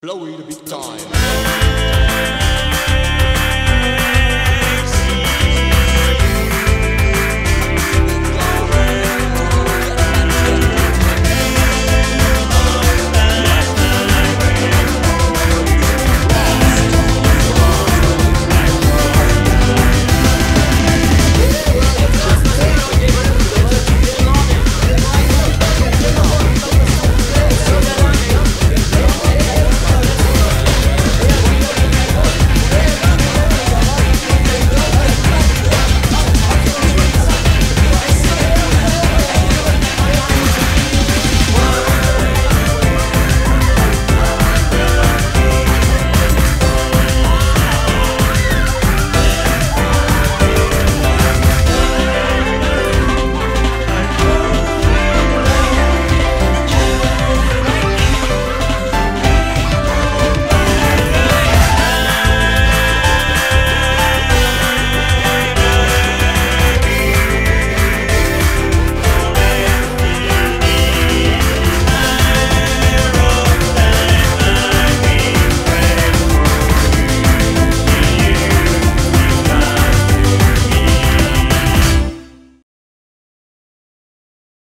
Blow it a big time.